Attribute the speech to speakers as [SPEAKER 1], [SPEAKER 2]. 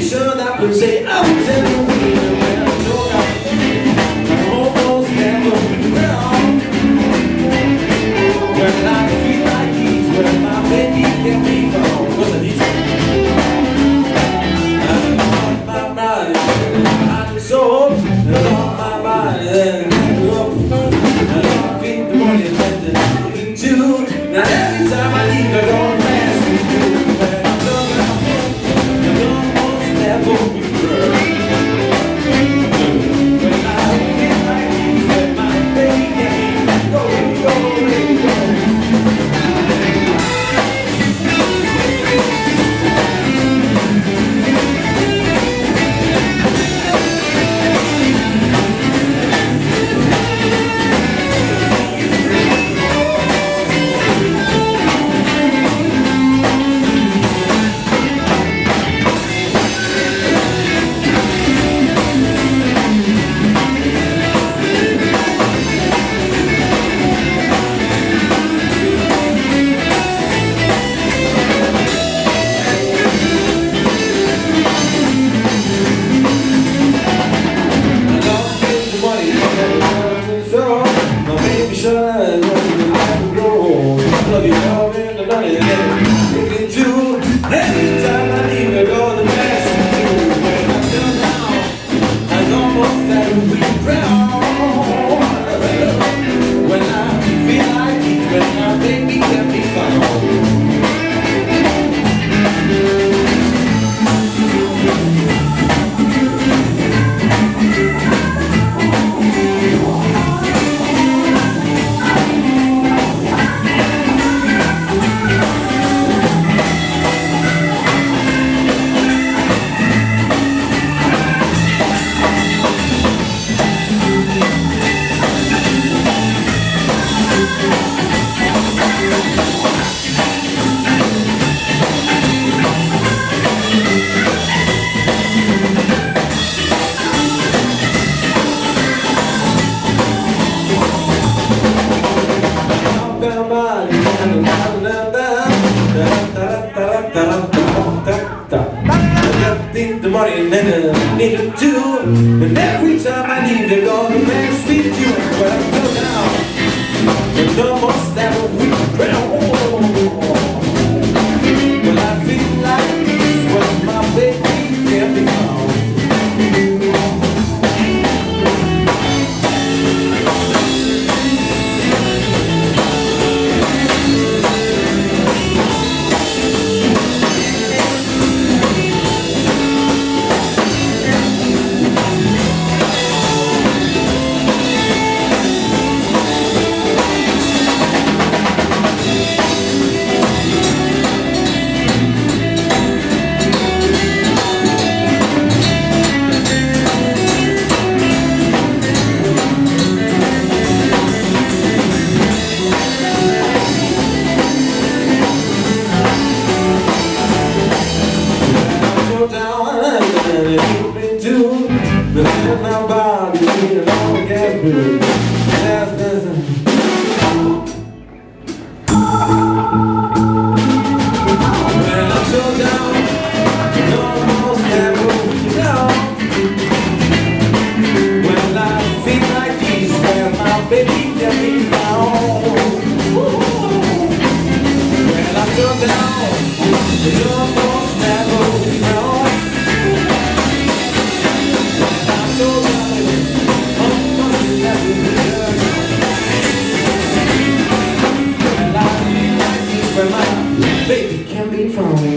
[SPEAKER 1] sure that say I'm the when I almost. When I feel like my baby can be found, I so my and I up, and I. Now every time I leave, I go. baby, get me down. When I turn down, the love was never down. I told her, oh, my love is Where my baby can be found